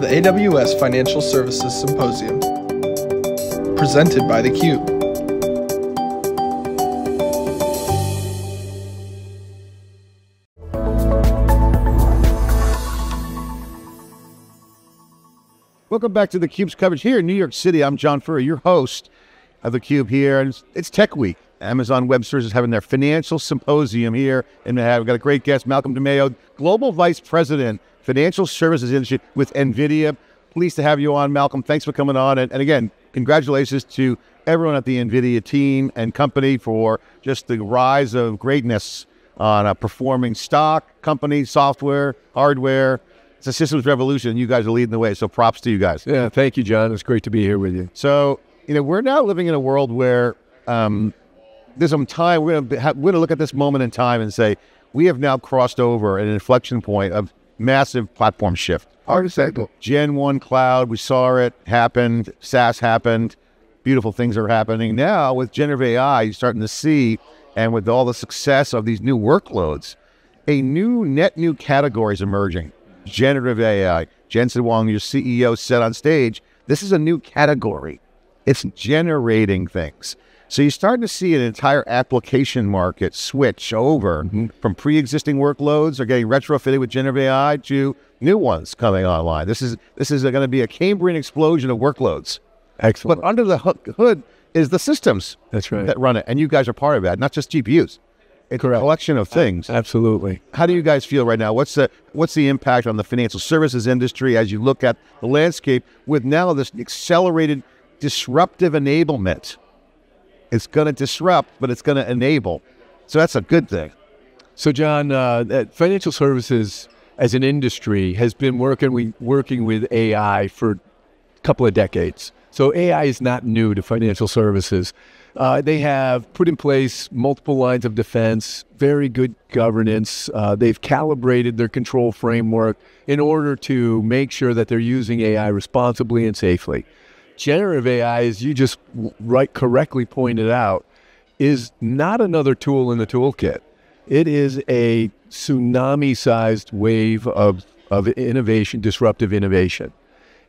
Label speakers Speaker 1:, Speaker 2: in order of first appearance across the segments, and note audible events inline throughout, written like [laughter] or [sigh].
Speaker 1: the AWS Financial Services Symposium, presented by theCUBE.
Speaker 2: Welcome back to theCUBE's coverage here in New York City. I'm John Furrier, your host of theCUBE here. And it's, Tech Week. Amazon Web Services is having their financial symposium here. And we've got a great guest, Malcolm deMayo, Global Vice President, Financial Services Industry with NVIDIA. Pleased to have you on, Malcolm. Thanks for coming on. And, and again, congratulations to everyone at the NVIDIA team and company for just the rise of greatness on a performing stock, company, software, hardware, it's a systems revolution. You guys are leading the way. So props to you guys.
Speaker 3: Yeah, thank you, John. It's great to be here with you.
Speaker 2: So, you know, we're now living in a world where um, there's some time. We're going we're going to look at this moment in time and say we have now crossed over an inflection point of massive platform shift.
Speaker 3: Hard to say.
Speaker 2: Gen one cloud, we saw it happened. SaaS happened. Beautiful things are happening now with generative AI. You're starting to see, and with all the success of these new workloads, a new net new categories emerging generative AI. Jensen Huang, your CEO, said on stage, this is a new category. It's generating things. So you're starting to see an entire application market switch over mm-hmm. from pre-existing workloads are getting retrofitted with generative AI to new ones coming online. This is this is going to be a Cambrian explosion of workloads.
Speaker 3: Excellent.
Speaker 2: But under the hood is the systems
Speaker 3: That's right.
Speaker 2: that run it, and you guys are part of that, not just GPUs. It's Correct. a collection of things.
Speaker 3: Absolutely.
Speaker 2: How do you guys feel right now? What's the what's the impact on the financial services industry as you look at the landscape with now this accelerated disruptive enablement? It's going to disrupt, but it's going to enable. So that's a good thing.
Speaker 3: So, John, uh, financial services as an industry has been working we, working with AI for a couple of decades. So AI is not new to financial services. Uh, they have put in place multiple lines of defense, very good governance. Uh, they've calibrated their control framework in order to make sure that they're using AI responsibly and safely. Generative AI, as you just right correctly pointed out, is not another tool in the toolkit. It is a tsunami-sized wave of, of innovation, disruptive innovation.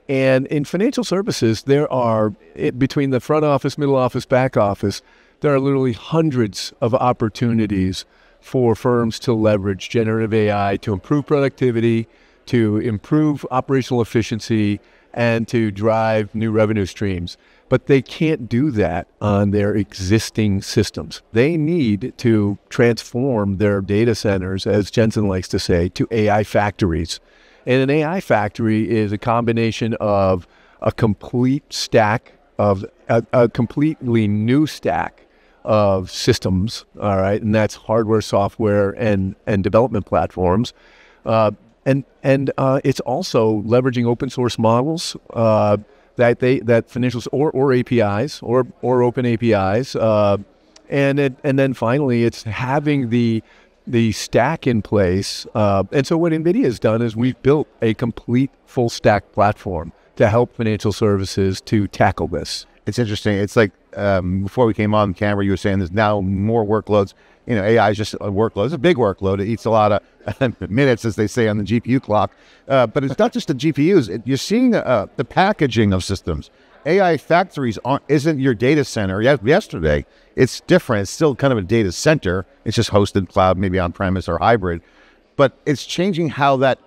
Speaker 3: And in financial services, there are, eh, between the front office, middle office, back office, there are literally hundreds of opportunities for firms to leverage generative AI to improve productivity, to improve operational efficiency, and to drive new revenue streams. But they can't do that on their existing systems. They need to transform their data centers, as Jensen likes to say, to AI factories and an AI factory is a combination of a complete stack of a, a completely new stack of systems. All right, and that's hardware, software, and and development platforms. Uh, and and uh, it's also leveraging open source models uh, that they that financials or or APIs or or open APIs. Uh, and it, and then finally, it's having the the stack in place. Uh, and so what NVIDIA has done is we've built a complete full stack platform to help financial services to tackle this.
Speaker 2: It's interesting. It's like um, before we came on camera, you were saying there's now more workloads. You know, AI is just a workload. It's a big workload. It eats a lot of [laughs] minutes, as they say on the GPU clock. Uh, but it's not just the GPUs. It, you're seeing uh, the packaging of systems. AI factories aren't isn't your data center. Yesterday, it's different. It's still kind of a data center. It's just hosted cloud, maybe on premise or hybrid, but it's changing how that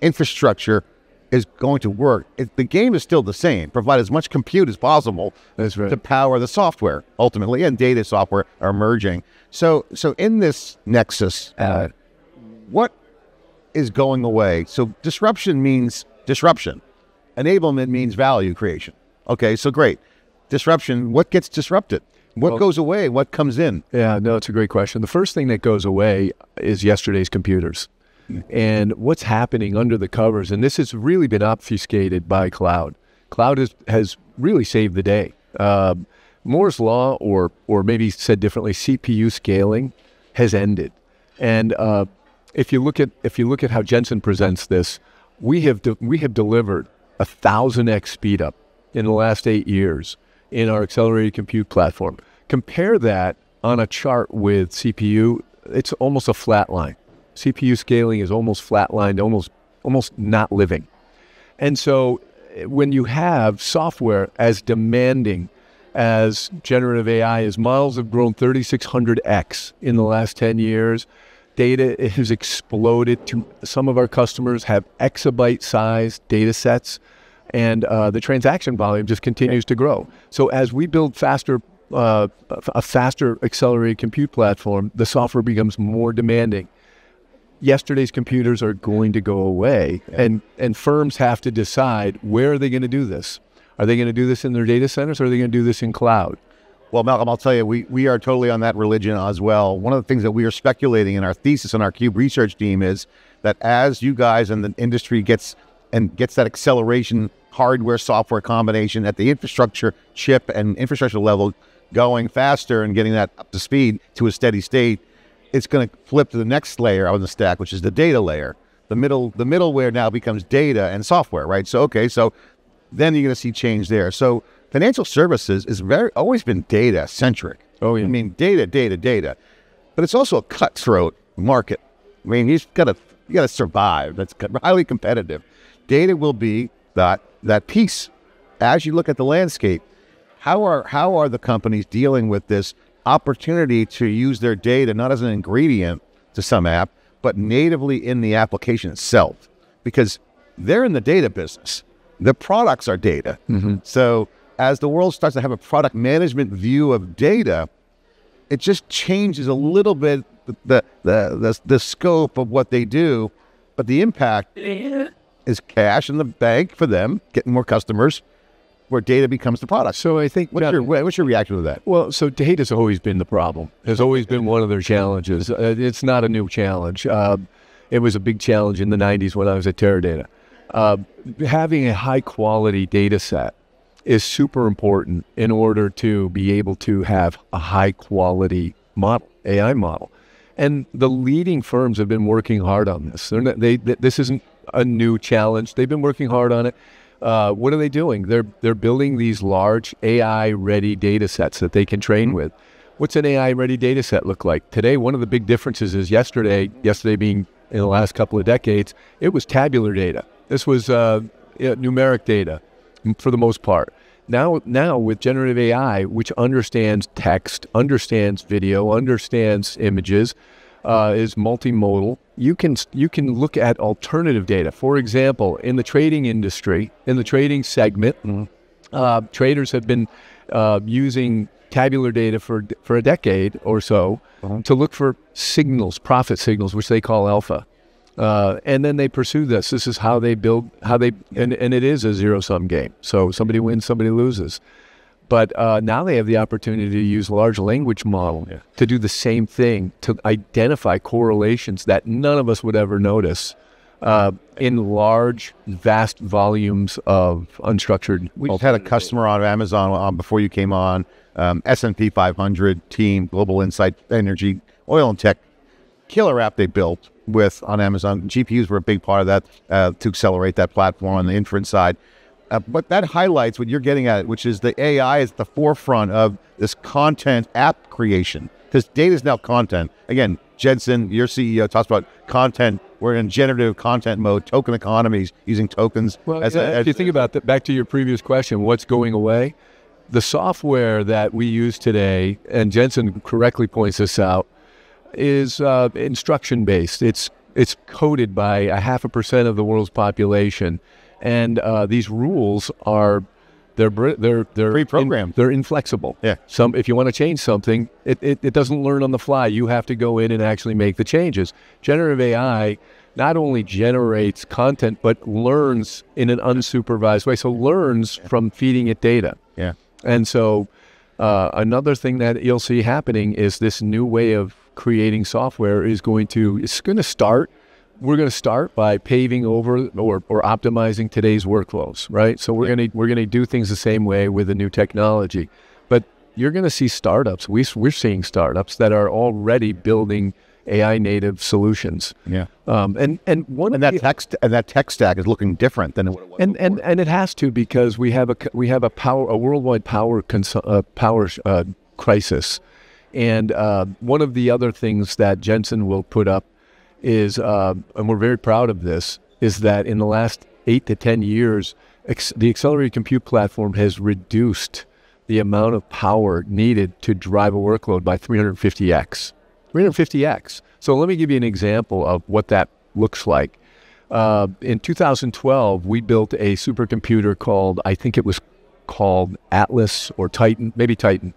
Speaker 2: infrastructure is going to work. It, the game is still the same. Provide as much compute as possible
Speaker 3: right.
Speaker 2: to power the software ultimately, and data software are merging. So, so in this nexus, uh, what is going away? So disruption means disruption. Enablement means value creation. Okay, so great. Disruption, what gets disrupted? What well, goes away? What comes in?
Speaker 3: Yeah, no, it's a great question. The first thing that goes away is yesterday's computers. And what's happening under the covers, and this has really been obfuscated by cloud. Cloud has, has really saved the day. Uh, Moore's law, or or maybe said differently, CPU scaling has ended. And uh, if you look at if you look at how Jensen presents this, we have we have delivered a thousand x speed up in the last eight years in our accelerated compute platform. Compare that on a chart with CPU, it's almost a flat line. CPU scaling is almost flatlined, almost almost not living. And so when you have software as demanding as generative AI is, models have grown 3,600x in the last 10 years. Data has exploded to some of our customers have exabyte sized data sets and uh, the transaction volume just continues to grow. So as we build faster, uh, a faster accelerated compute platform, the software becomes more demanding. Yesterday's computers are going to go away, and and firms have to decide where are they going to do this. Are they going to do this in their data centers, or are they going to do this in cloud?
Speaker 2: Well, Malcolm, I'll tell you, we, we are totally on that religion as well. One of the things that we are speculating in our thesis on our Cube research team is that as you guys in the industry gets and gets that acceleration hardware software combination at the infrastructure chip and infrastructure level going faster and getting that up to speed to a steady state, it's going to flip to the next layer on the stack, which is the data layer. The middle, the middleware now becomes data and software, right? So okay, so then you're going to see change there. So financial services is very always been data centric.
Speaker 3: Oh yeah.
Speaker 2: I mean data, data, data, but it's also a cutthroat market. I mean, you've got to you got to survive. That's highly competitive. Data will be that that piece as you look at the landscape. How are how are the companies dealing with this opportunity to use their data not as an ingredient to some app, but natively in the application itself? Because they're in the data business. The products are data. Mm-hmm. So as the world starts to have a product management view of data, it just changes a little bit the the the, the, scope of what they do, but the impact is cash in the bank for them, getting more customers, where data becomes the product.
Speaker 3: So I think
Speaker 2: what's, your, what's your reaction to that?
Speaker 3: Well, so data's always been the problem. Has always been one of their challenges. Uh, it's not a new challenge. Uh, it was a big challenge in the 90s when I was at Teradata. Uh, having a high quality data set is super important in order to be able to have a high quality model, AI model. And the leading firms have been working hard on this. Not, they, this isn't a new challenge. They've been working hard on it. Uh, what are they doing? They're they're building these large AI-ready data sets that they can train mm-hmm. with. What's an AI-ready data set look like today? One of the big differences is yesterday. Yesterday being in the last couple of decades, it was tabular data. This was uh, numeric data for the most part. Now, now with generative AI, which understands text, understands video, understands images, uh, is multimodal. You can you can look at alternative data. For example, in the trading industry, in the trading segment, mm-hmm. uh, traders have been uh, using tabular data for for a decade or so uh-huh. to look for signals, profit signals, which they call alpha. Uh, and then they pursue this. This is how they build, how they, and, and it is a zero sum game. So somebody wins, somebody loses. But uh, now they have the opportunity to use large language model yeah. to do the same thing to identify correlations that none of us would ever notice uh, in large, vast volumes of unstructured.
Speaker 2: We just had a customer on Amazon um, before you came on. Um, S&P 500 team, Global Insight Energy, Oil and Tech, killer app they built with on Amazon. GPUs were a big part of that uh, to accelerate that platform on the inference side. Uh, but that highlights what you're getting at, which is the AI is at the forefront of this content app creation because data is now content. Again, Jensen, your CEO, talks about content. We're in generative content mode, token economies, using tokens.
Speaker 3: Well, as, yeah, a, as if you think about that, back to your previous question, what's going away? The software that we use today, and Jensen correctly points this out, is uh, instruction based. It's it's coded by a half a percent of the world's population and uh, these rules are they're they're they're
Speaker 2: pre-programmed.
Speaker 3: In, they're inflexible.
Speaker 2: Yeah.
Speaker 3: Some if you want to change something, it, it, it doesn't learn on the fly. You have to go in and actually make the changes. Generative AI not only generates content but learns in an unsupervised way. So learns from feeding it data.
Speaker 2: Yeah.
Speaker 3: And so uh, another thing that you'll see happening is this new way of creating software is going to it's going to start we're going to start by paving over or, or optimizing today's workflows, right? So we're yeah. going to we're going to do things the same way with the new technology, but you're going to see startups. We, we're seeing startups that are already building AI native solutions.
Speaker 2: Yeah.
Speaker 3: Um, and and one
Speaker 2: and that the, text and that tech stack is looking different than it was.
Speaker 3: And before. and and it has to because we have a we have a power a worldwide power cons- uh, power uh, crisis. And uh, one of the other things that Jensen will put up is, uh, and we're very proud of this, is that in the last eight to 10 years, the accelerated compute platform has reduced the amount of power needed to drive a workload by 350x. 350x. So let me give you an example of what that looks like. Uh, in 2012, we built a supercomputer called, I think it was called Atlas or Titan, maybe Titan.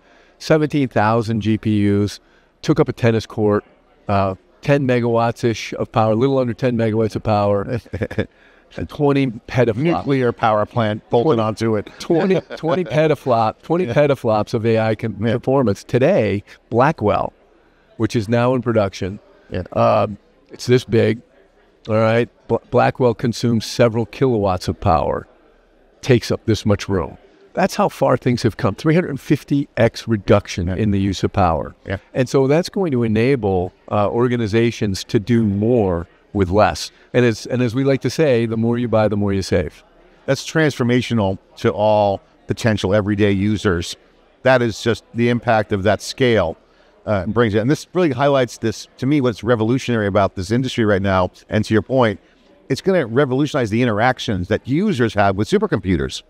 Speaker 3: 17,000 GPUs, took up a tennis court, uh, 10 megawatts ish of power, a little under 10 megawatts of power, [laughs] A 20 petaflops.
Speaker 2: Nuclear power plant bolted onto it.
Speaker 3: 20, 20 [laughs] petaflop, 20 petaflops of AI com-
Speaker 2: Yeah.
Speaker 3: performance. Today, Blackwell, which is now in production,
Speaker 2: Yeah.
Speaker 3: um, it's this big. All right, Bl- Blackwell consumes several kilowatts of power, takes up this much room. That's how far things have come. 350x reduction in the use of power.
Speaker 2: Yeah.
Speaker 3: And so that's going to enable uh, organizations to do more with less. And as and as we like to say, the more you buy, the more you save.
Speaker 2: That's transformational to all potential everyday users. That is just the impact of that scale uh, brings it. And this really highlights this to me. What's revolutionary about this industry right now, and to your point, it's going to revolutionize the interactions that users have with supercomputers.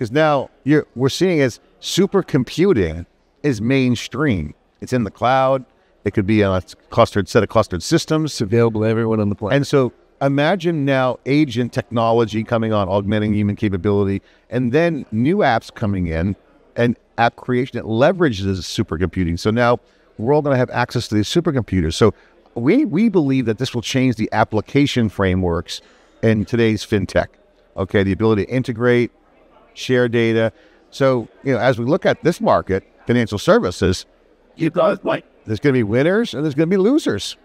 Speaker 2: Because now you're, we're seeing as supercomputing is mainstream. It's in the cloud. It could be on a clustered set of clustered systems.
Speaker 3: It's available to everyone on the planet.
Speaker 2: And so imagine now agent technology coming on, augmenting human capability, and then new apps coming in and app creation that leverages supercomputing. So now we're all going to have access to these supercomputers. So we, we believe that this will change the application frameworks in today's fintech. Okay, the ability to integrate, share data. So, you know, as we look at this market, financial services, you got like there's going to be winners and there's going to be losers.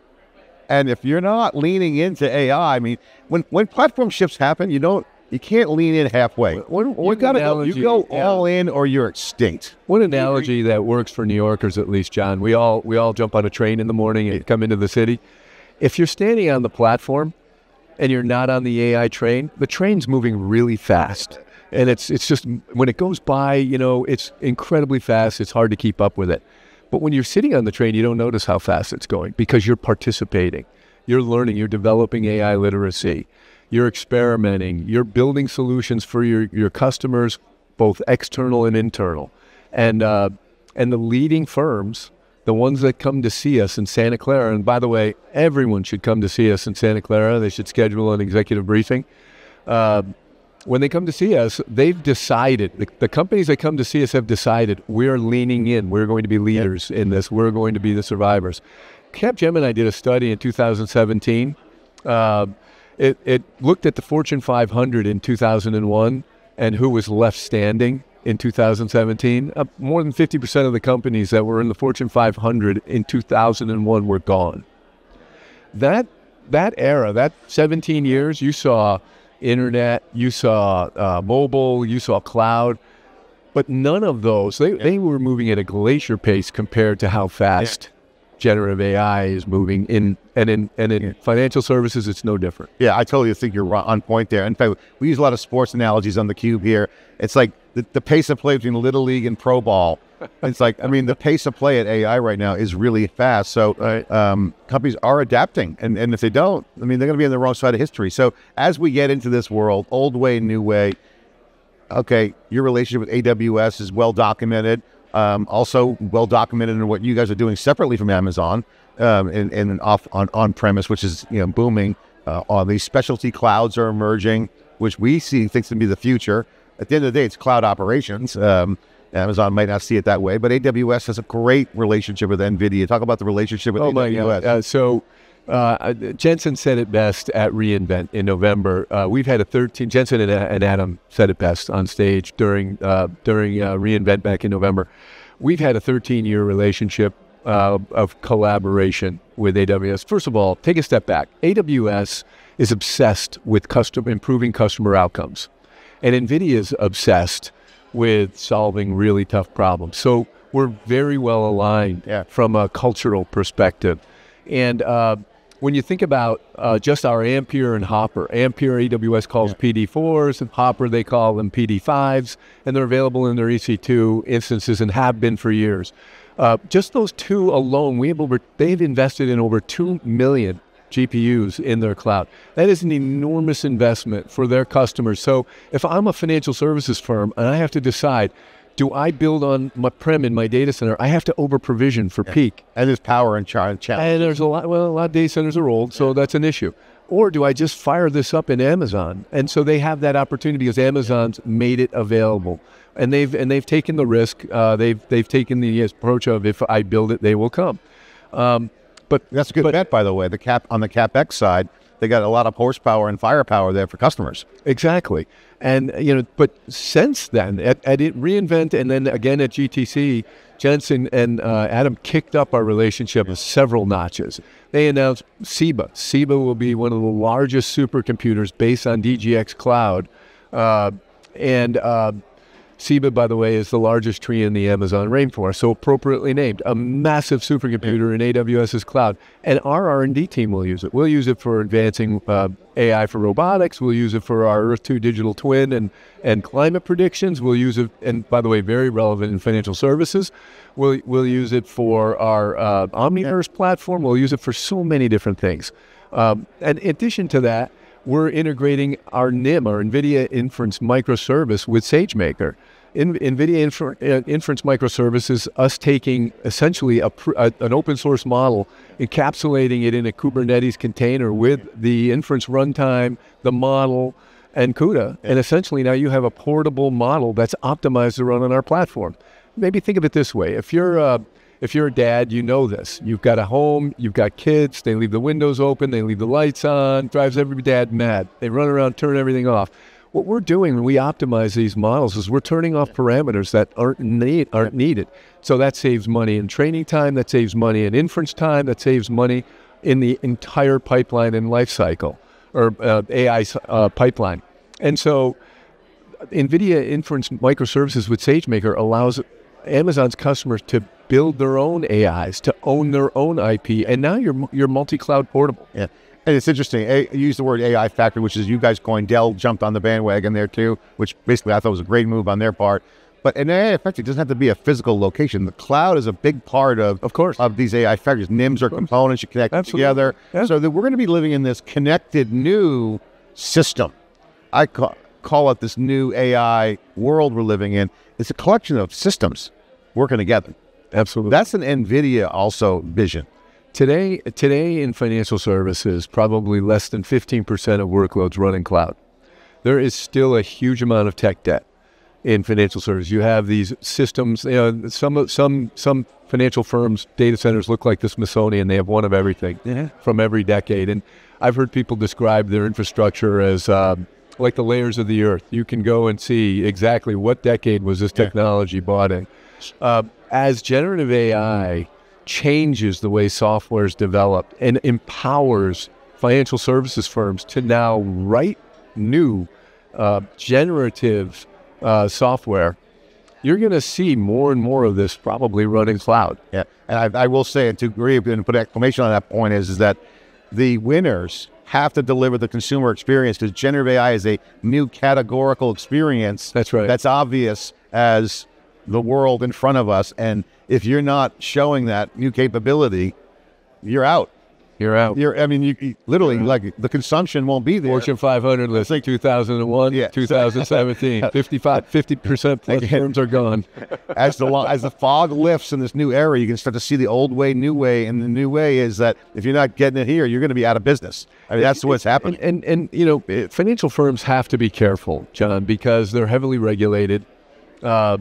Speaker 2: And if you're not leaning into AI, I mean, when when platform shifts happen, you don't you can't lean in halfway.
Speaker 3: One-
Speaker 2: you
Speaker 3: one
Speaker 2: got to go,
Speaker 3: analogy-
Speaker 2: you go
Speaker 3: yeah.
Speaker 2: all in or you're extinct.
Speaker 3: One analogy that works for New Yorkers, at least, John. We all we all jump on a train in the morning and come into the city. If you're standing on the platform and you're not on the AI train, the train's moving really fast, and it's it's just when it goes by, you know, it's incredibly fast. It's hard to keep up with it. But when you're sitting on the train, you don't notice how fast it's going because you're participating, you're learning, you're developing AI literacy, you're experimenting, you're building solutions for your your customers, both external and internal, and uh, and the leading firms, the ones that come to see us in Santa Clara. And by the way, everyone should come to see us in Santa Clara. They should schedule an executive briefing. Uh, when they come to see us, they've decided, the, the companies that come to see us have decided we're leaning in. We're going to be leaders in this. We're going to be the survivors. Capgemini did a study in 2017. Uh, it, it looked at the Fortune 500 in 2001 and who was left standing in 2017. Uh, more than 50% of the companies that were in the Fortune 500 in 2001 were gone that that era, that 17 years, you saw internet, you saw uh, mobile, you saw cloud, but none of those they, they were moving at a glacier pace compared to how fast generative AI is moving in and in and in financial services it's no different.
Speaker 2: Yeah, I totally think you're on point there. In fact, we use a lot of sports analogies on the cube here. It's like the, the pace of play between little league and pro ball. [laughs] It's like I mean, the pace of play at AI right now is really fast. So
Speaker 3: Right.
Speaker 2: um, companies are adapting, and and if they don't, I mean, they're going to be on the wrong side of history. So as we get into this world, old way, new way. Okay, your relationship with AWS is well documented. Um, also well documented in what you guys are doing separately from Amazon um, and, and off on on premise, which is you know booming. Uh, all these specialty clouds are emerging, which we see thinks to be the future. At the end of the day, it's cloud operations. Um, Amazon might not see it that way, but AWS has a great relationship with NVIDIA. Talk about the relationship with
Speaker 3: Oh my
Speaker 2: AWS.
Speaker 3: God. Uh, so uh, Jensen said it best at reInvent in November. Uh, we've had a 13. Jensen and, and Adam said it best on stage during uh, during uh, reInvent back in November. We've had a 13 year relationship uh, of collaboration with AWS. First of all, take a step back. AWS is obsessed with custom improving customer outcomes, and NVIDIA is obsessed with solving really tough problems. So we're very well aligned
Speaker 2: Yeah.
Speaker 3: from a cultural perspective. And uh, when you think about uh, just our Ampere and Hopper, Ampere AWS calls PD4s, and Hopper they call them PD5s, and they're available in their EC2 instances and have been for years. Uh, just those two alone, we have over, they've invested in over two million GPUs in their cloud. That is an enormous investment for their customers. So if I'm a financial services firm and I have to decide, do I build on my prem in my data center? I have to over provision for peak.
Speaker 2: And there's power and challenge.
Speaker 3: And there's a lot, well, a lot of data centers are old, so that's an issue. Or do I just fire this up in Amazon? And so they have that opportunity because Amazon's made it available, and they've and they've taken the risk. Uh, they've they've taken the approach of if I build it, they will come. Um, but
Speaker 2: That's a good
Speaker 3: but-
Speaker 2: bet, by the way. The cap on the capex side, they got a lot of horsepower and firepower there for customers.
Speaker 3: Exactly. And, you know, but since then, at, at it reInvent and then again at GTC, Jensen and uh, Adam kicked up our relationship several notches. They announced Ceiba. Ceiba will be one of the largest supercomputers based on DGX Cloud. Uh, and uh, Ceiba, by the way, is the largest tree in the Amazon rainforest, so appropriately named, a massive supercomputer in AWS's cloud. And our R&D team will use it. We'll use it for advancing uh, AI for robotics. We'll use it for our Earth 2 digital twin and, and climate predictions. We'll use it, and by the way, very relevant in financial services. We'll, we'll use it for our uh, Omniverse platform. We'll use it for so many different things. Um, and in addition to that, we're integrating our NIM, our NVIDIA Inference Microservice, with SageMaker. In, NVIDIA Infer, uh, Inference Microservice is us taking essentially a, a, an open source model, encapsulating it in a Kubernetes container with the inference runtime, the model, and CUDA. And essentially now you have a portable model that's optimized to run on our platform. Maybe think of it this way. If you're uh, if you're a dad, you know this. You've got a home, you've got kids, they leave the windows open, they leave the lights on, drives every dad mad. They run around, turn everything off. What we're doing when we optimize these models is we're turning off parameters that aren't need, aren't needed. So that saves money in training time, that saves money in inference time, that saves money in the entire pipeline and life cycle or uh, AI uh, pipeline. And so NVIDIA Inference Microservices with SageMaker allows Amazon's customers to build their own AIs, to own their own IP, and now you're you're multi-cloud portable.
Speaker 2: Yeah. And it's interesting. You use the word AI factory, which is you guys coined. Dell jumped on the bandwagon there too, which basically I thought was a great move on their part. But an AI factory doesn't have to be a physical location. The cloud is a big part of,
Speaker 3: Of course.
Speaker 2: of these AI factories. NIMs are components you connect
Speaker 3: Absolutely.
Speaker 2: together.
Speaker 3: Yeah.
Speaker 2: So that we're going to be living in this connected new system. I call, call it this new AI world we're living in. It's a collection of systems working together.
Speaker 3: Absolutely.
Speaker 2: That's an NVIDIA also vision.
Speaker 3: Today, today in financial services, probably less than 15% of workloads run in cloud. There is still a huge amount of tech debt in financial services. You have these systems. You know, some some some financial firms' data centers look like the Smithsonian. They have one of everything from every decade. And I've heard people describe their infrastructure as um, like the layers of the earth. You can go and see exactly what decade was this technology bought in. Uh, as generative AI changes the way software is developed and empowers financial services firms to now write new uh, generative uh, software, you're going to see more and more of this probably running cloud.
Speaker 2: Yeah, and I, I will say, and to agree and put exclamation on that point is, is that the winners have to deliver the consumer experience because generative AI is a new categorical experience.
Speaker 3: That's right.
Speaker 2: That's obvious as the world in front of us, and if you're not showing that new capability, you're out.
Speaker 3: You're out.
Speaker 2: You're, I mean, you, you literally like the consumption won't be there.
Speaker 3: Fortune 500 list, 2001,
Speaker 2: Yeah.
Speaker 3: 2017, [laughs] 55, 50% plus
Speaker 2: Again.
Speaker 3: firms are gone. [laughs]
Speaker 2: as the as the fog lifts in this new era, you can start to see the old way, new way, and the new way is that if you're not getting it here, you're going to be out of business. I mean, that's what's happening.
Speaker 3: And, and, you know, eh, financial firms have to be careful, John, because they're heavily regulated. Uh,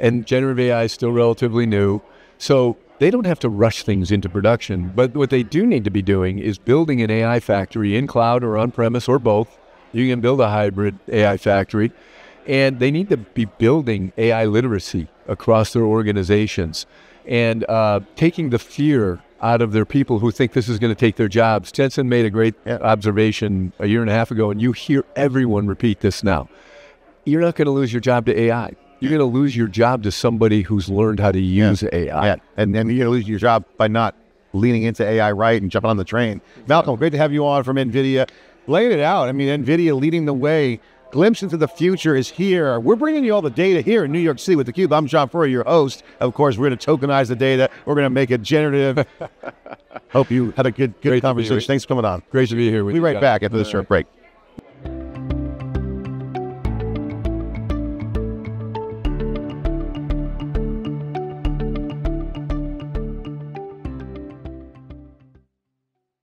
Speaker 3: and generative AI is still relatively new. So they don't have to rush things into production. But what they do need to be doing is building an AI factory in cloud or on premise or both. You can build a hybrid AI factory. And they need to be building AI literacy across their organizations and uh, taking the fear out of their people who think this is going to take their jobs. Jensen made a great observation a year and a half ago, and you hear everyone repeat this now. You're not going to lose your job to AI. You're going to lose your job to somebody who's learned how to use AI.
Speaker 2: Yeah, and and you're going to lose your job by not leaning into AI right and jumping on the train. Malcolm, great to have you on from NVIDIA. Laying it out. I mean, NVIDIA leading the way glimpse into the future is here. We're bringing you all the data here in New York City with theCUBE. I'm John Furrier, your host. Of course, we're going to tokenize the data. We're going to make it generative. [laughs] Hope you had a good, good
Speaker 3: Great to be
Speaker 2: conversation. Thanks for coming on.
Speaker 3: Great to be here with
Speaker 2: We'll be right back after this short break.